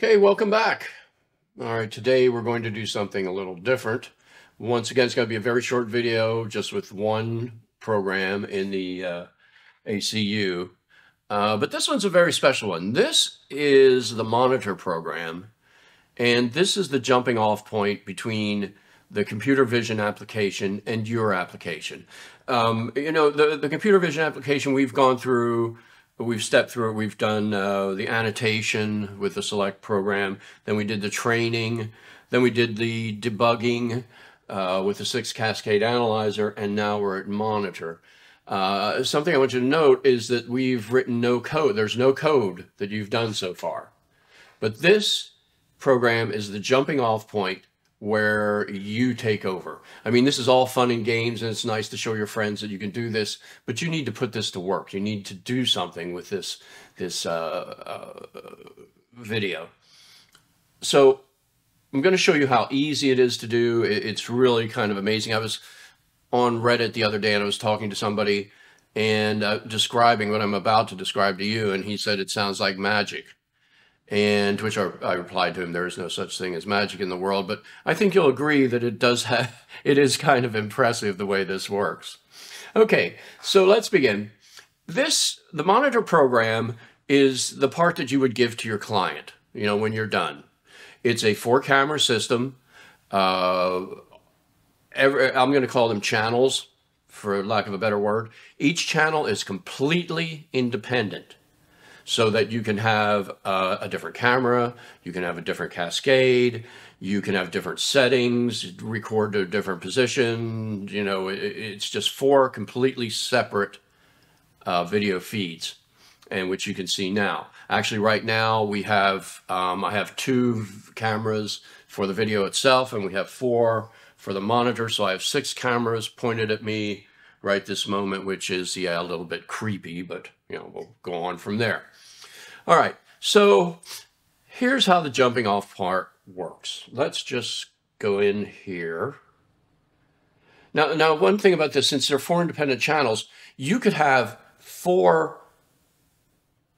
Okay, welcome back. All right, today we're going to do something a little different. Once again, it's going to be a very short video just with one program in the uh, ACU. Uh, but this one's a very special one. This is the monitor program, and this is the jumping off point between the computer vision application and your application. Um, you know, the, the computer vision application we've gone through we've stepped through it. We've done uh, the annotation with the select program. Then we did the training. Then we did the debugging uh, with the six cascade analyzer. And now we're at monitor. Uh, something I want you to note is that we've written no code. There's no code that you've done so far. But this program is the jumping off point where you take over. I mean, this is all fun and games, and it's nice to show your friends that you can do this, but you need to put this to work. You need to do something with this this uh, uh, video. So I'm going to show you how easy it is to do. It's really kind of amazing. I was on Reddit the other day, and I was talking to somebody and uh, describing what I'm about to describe to you, and he said it sounds like magic. And to which I, replied to him, there is no such thing as magic in the world. But I think you'll agree that it does have, it is kind of impressive the way this works. Okay, so let's begin. This, the monitor program is the part that you would give to your client, you know, when you're done. It's a four camera system. Uh, every, I'm going to call them channels for lack of a better word. Each channel is completely independent so that you can have uh, a different camera, you can have a different cascade, you can have different settings, record to a different position. You know, it, it's just four completely separate uh, video feeds, and which you can see now. Actually, right now we have um, I have two cameras for the video itself, and we have four for the monitor. So I have six cameras pointed at me right this moment, which is yeah a little bit creepy, but you know we'll go on from there. All right, so here's how the jumping off part works. Let's just go in here. Now, now one thing about this, since they're four independent channels, you could have four,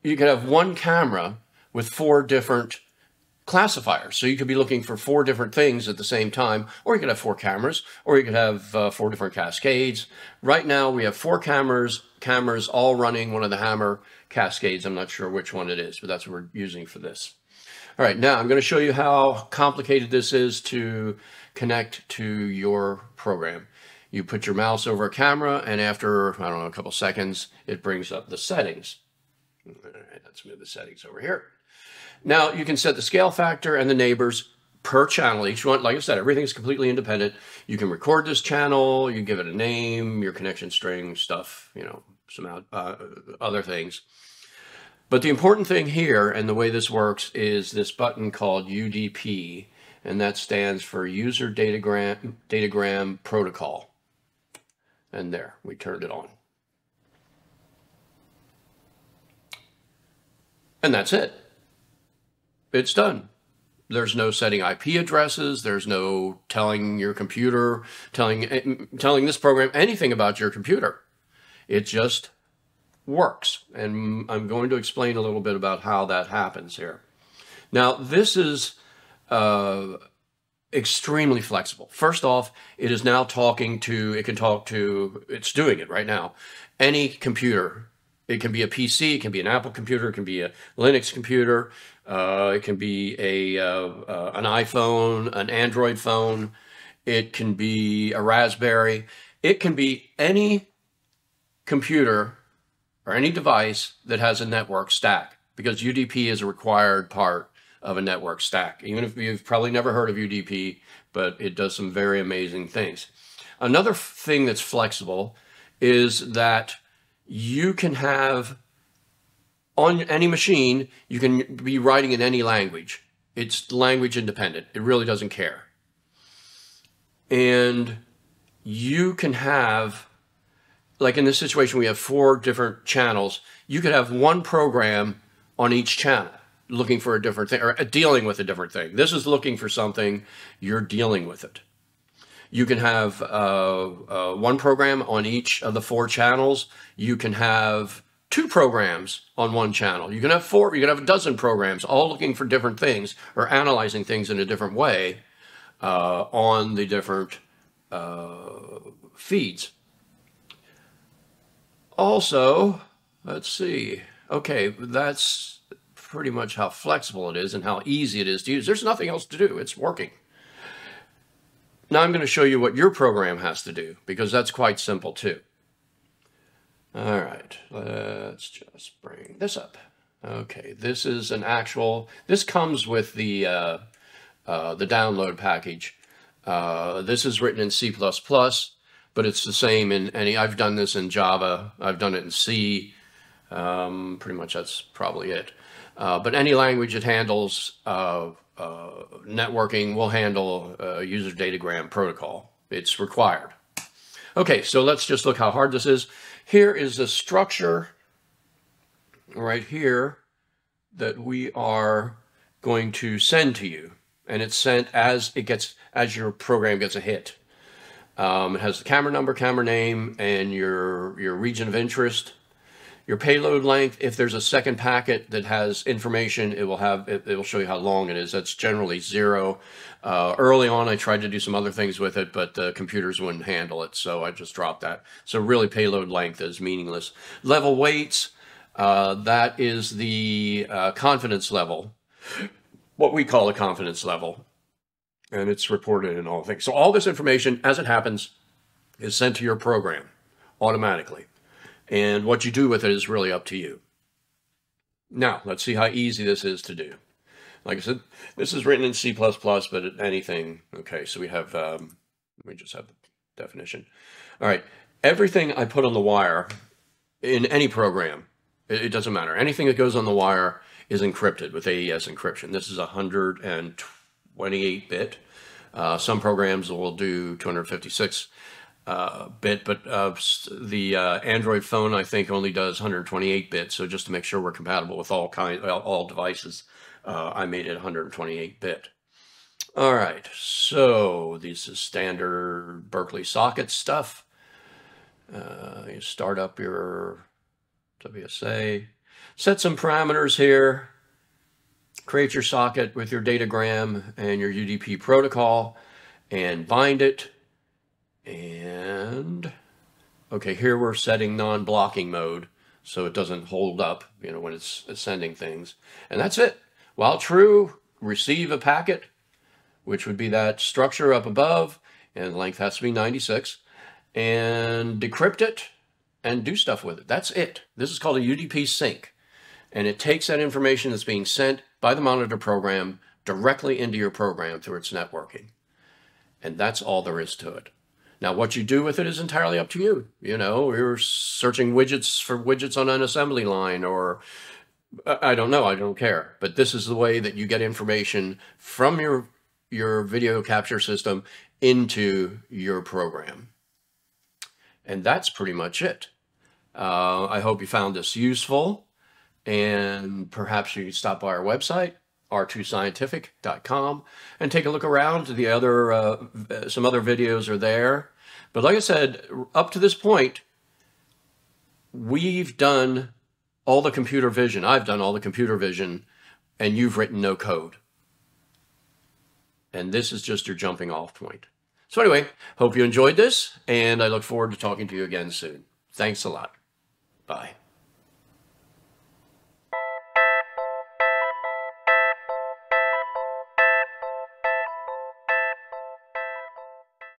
you could have one camera with four different classifiers. So you could be looking for four different things at the same time, or you could have four cameras, or you could have uh, four different cascades. Right now we have four cameras, cameras all running one of the Hammer cascades. I'm not sure which one it is, but that's what we're using for this. All right, now I'm going to show you how complicated this is to connect to your program. You put your mouse over a camera, and after, I don't know, a couple seconds, it brings up the settings. All right, let's move the settings over here. Now you can set the scale factor and the neighbors per channel. Each one, like I said, everything is completely independent. You can record this channel, you give it a name, your connection string, stuff, you know, some uh, other things. But the important thing here, and the way this works, is this button called UDP, and that stands for User Datagram, Datagram Protocol. And there, we turned it on. And that's it it's done. There's no setting IP addresses. There's no telling your computer, telling telling this program anything about your computer. It just works. And I'm going to explain a little bit about how that happens here. Now, this is uh, extremely flexible. First off, it is now talking to, it can talk to, it's doing it right now, any computer it can be a PC, it can be an Apple computer, it can be a Linux computer, uh, it can be a uh, uh, an iPhone, an Android phone, it can be a Raspberry, it can be any computer or any device that has a network stack because UDP is a required part of a network stack. Even if you've probably never heard of UDP, but it does some very amazing things. Another thing that's flexible is that you can have on any machine, you can be writing in any language. It's language independent. It really doesn't care. And you can have, like in this situation, we have four different channels. You could have one program on each channel looking for a different thing or uh, dealing with a different thing. This is looking for something, you're dealing with it. You can have uh, uh, one program on each of the four channels. You can have two programs on one channel. You can have four, you can have a dozen programs all looking for different things or analyzing things in a different way uh, on the different uh, feeds. Also, let's see. Okay, that's pretty much how flexible it is and how easy it is to use. There's nothing else to do. It's working. Now I'm going to show you what your program has to do because that's quite simple too. All right, let's just bring this up. Okay, this is an actual, this comes with the, uh, uh, the download package. Uh, this is written in C++, but it's the same in any, I've done this in Java, I've done it in C, um, pretty much that's probably it. Uh, but any language that handles uh, uh, networking will handle user datagram protocol. It's required. Okay, so let's just look how hard this is. Here is the structure right here that we are going to send to you. And it's sent as it gets, as your program gets a hit. Um, it has the camera number, camera name, and your, your region of interest. Your payload length, if there's a second packet that has information, it will have it, it will show you how long it is. That's generally zero. Uh, early on, I tried to do some other things with it, but the computers wouldn't handle it, so I just dropped that. So really, payload length is meaningless. Level weights, uh, that is the uh, confidence level, what we call a confidence level, and it's reported in all things. So all this information, as it happens, is sent to your program automatically. And what you do with it is really up to you. Now, let's see how easy this is to do. Like I said, this is written in C++, but anything, okay, so we have, um, me just have the definition. All right, everything I put on the wire in any program, it, it doesn't matter. Anything that goes on the wire is encrypted with AES encryption. This is 128-bit. Uh, some programs will do 256 uh, bit, but uh, the uh, Android phone I think only does 128 bit. So just to make sure we're compatible with all kind, all devices, uh, I made it 128 bit. All right, so this is standard Berkeley socket stuff. Uh, you start up your WSA, set some parameters here, create your socket with your datagram and your UDP protocol, and bind it and okay, here we're setting non-blocking mode so it doesn't hold up, you know, when it's sending things. And that's it. While true, receive a packet, which would be that structure up above, and length has to be 96, and decrypt it and do stuff with it. That's it. This is called a UDP sink. And it takes that information that's being sent by the monitor program directly into your program through its networking. And that's all there is to it. Now, what you do with it is entirely up to you. You know, you're searching widgets for widgets on an assembly line or I don't know, I don't care. But this is the way that you get information from your your video capture system into your program. And that's pretty much it. Uh, I hope you found this useful and perhaps you stop by our website r2scientific.com and take a look around. The other, uh, some other videos are there. But like I said, up to this point, we've done all the computer vision. I've done all the computer vision and you've written no code. And this is just your jumping off point. So anyway, hope you enjoyed this and I look forward to talking to you again soon. Thanks a lot. Bye.